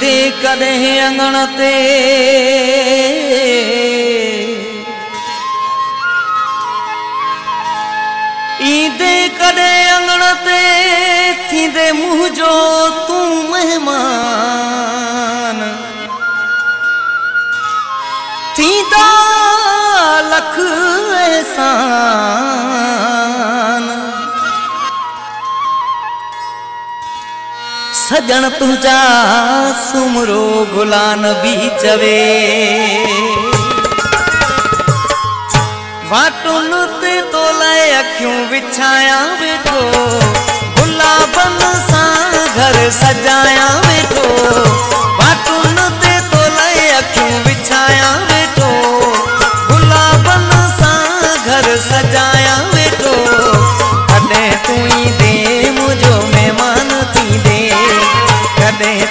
ਤੇ ਕਦੇ ਅੰਗਣ ਤੇ। ਈਦੇ ਕਦੇ ਅੰਗਣ ਤੇ, ਥੀਂਦੇ ਮੂੰਹ ਜੋ ਤੂੰ ਮਹਿਮਾਨ। ਥੀਂਦਾ ਲਖ सजन तुंहिंजा सुमरो गुलान बि चवे वाटुनि ते तो लाइ अखियूं विछाया वेठो de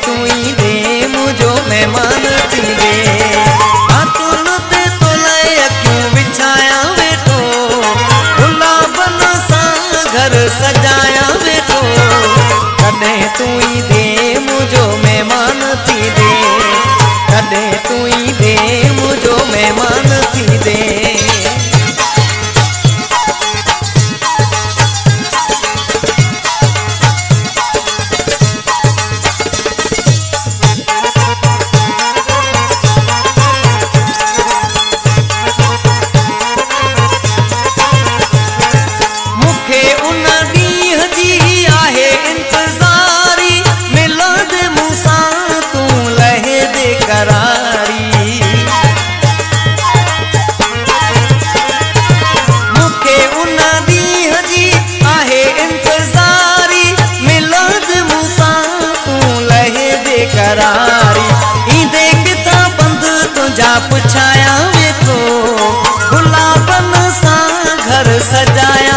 छाया ਵੇਖੋ ਗੁਲਾਬਨ ਸਾਂ ਘਰ ਸਜਾਇਆ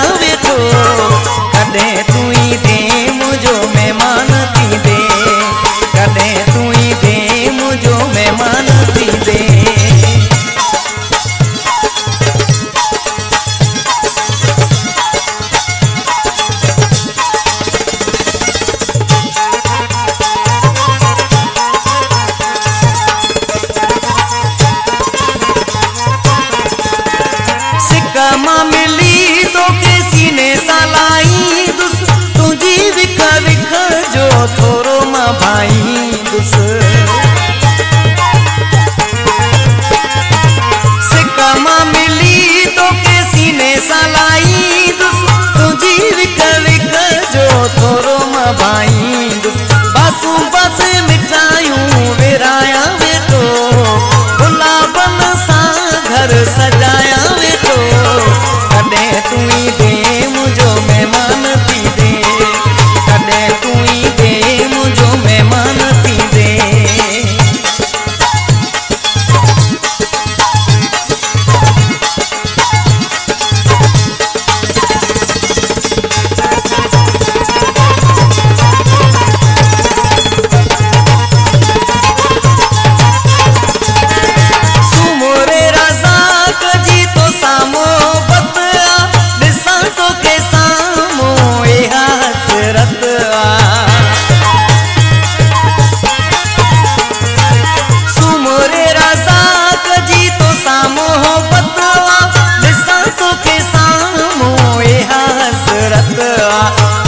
ਚੰਦ ਆ